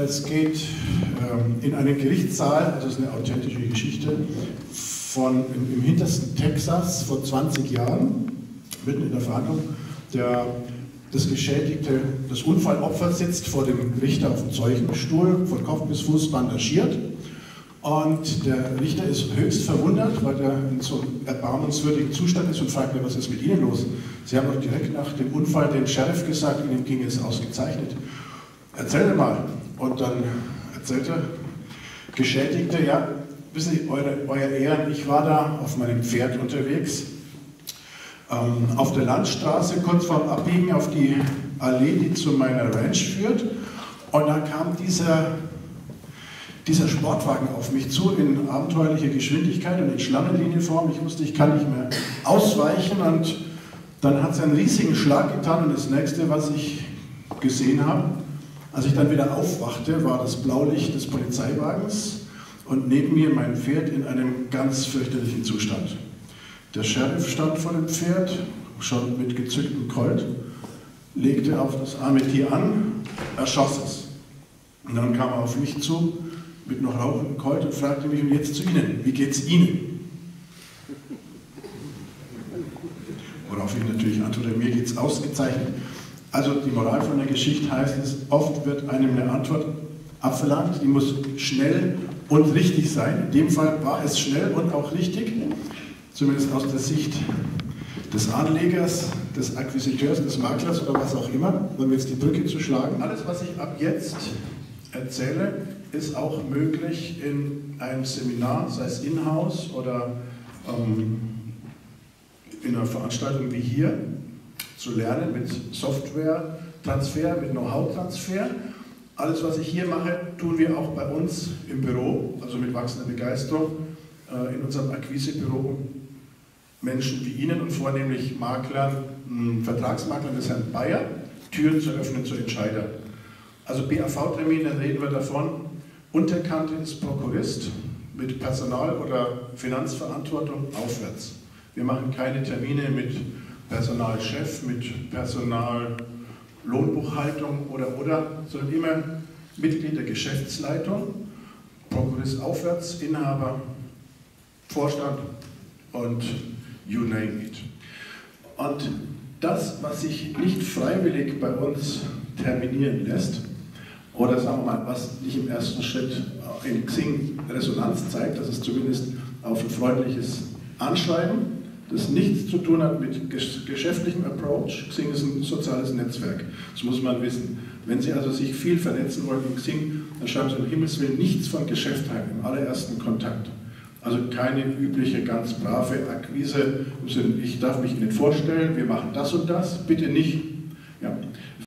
Es geht ähm, in einen Gerichtssaal, es ist eine authentische Geschichte, von im, im hintersten Texas vor 20 Jahren, mitten in der Verhandlung. Der, das Geschädigte, das Unfallopfer sitzt vor dem Richter auf dem Zeugенstuhl, von Kopf bis Fuß bandagiert. Und der Richter ist höchst verwundert, weil er in so einem erbarmenswürdigen Zustand ist und fragt was ist mit Ihnen los? Sie haben doch direkt nach dem Unfall den Sheriff gesagt, Ihnen ging es ausgezeichnet. Erzähl mal. Und dann erzählte Geschädigte, ja, wissen Sie, eure, euer Ehren, ich war da auf meinem Pferd unterwegs, ähm, auf der Landstraße, kurz vorm Abbiegen auf die Allee, die zu meiner Ranch führt. Und dann kam dieser dieser Sportwagen auf mich zu in abenteuerlicher Geschwindigkeit und in Schlangenlinienform. Ich wusste, ich kann nicht mehr ausweichen und dann hat es einen riesigen Schlag getan und das nächste, was ich gesehen habe, als ich dann wieder aufwachte, war das Blaulicht des Polizeiwagens und neben mir mein Pferd in einem ganz fürchterlichen Zustand. Der Sheriff stand vor dem Pferd, schon mit gezücktem Colt, legte auf das arme Tier an, erschoss es. Und dann kam er auf mich zu mit noch rauchendem Colt und fragte mich, und jetzt zu Ihnen, wie geht es Ihnen? Worauf ich natürlich antworte, mir geht es ausgezeichnet. Also die Moral von der Geschichte heißt es, oft wird einem eine Antwort abverlangt, die muss schnell und richtig sein. In dem Fall war es schnell und auch richtig, zumindest aus der Sicht des Anlegers, des Akquisiteurs, des Maklers oder was auch immer, um jetzt die Brücke zu schlagen. Alles, was ich ab jetzt erzähle, ist auch möglich in einem Seminar, sei es in-house oder ähm, in einer Veranstaltung wie hier, zu lernen mit Software-Transfer, mit Know-how-Transfer. Alles, was ich hier mache, tun wir auch bei uns im Büro, also mit wachsender Begeisterung, äh, in unserem Akquisebüro. Menschen wie Ihnen und vornehmlich Maklern, Vertragsmaklern des Herrn Bayer, Türen zu öffnen zu Entscheidern. Also BAV-Termine reden wir davon, Unterkante ist Prokurist mit Personal- oder Finanzverantwortung aufwärts. Wir machen keine Termine mit Personalchef, mit Personallohnbuchhaltung oder oder, sondern immer Mitglied der Geschäftsleitung, Prokurist aufwärts, Inhaber, Vorstand und you name it. Und das, was sich nicht freiwillig bei uns terminieren lässt, oder sagen wir mal, was nicht im ersten Schritt in Xing Resonanz zeigt, dass es zumindest auf ein freundliches Anschreiben, das nichts zu tun hat mit geschäftlichem Approach. Xing ist ein soziales Netzwerk, das muss man wissen. Wenn Sie also sich viel vernetzen wollen in Xing, dann schreiben Sie um Himmels Willen nichts von Geschäft rein im allerersten Kontakt. Also keine übliche, ganz brave Akquise. Ich darf mich Ihnen vorstellen, wir machen das und das. Bitte nicht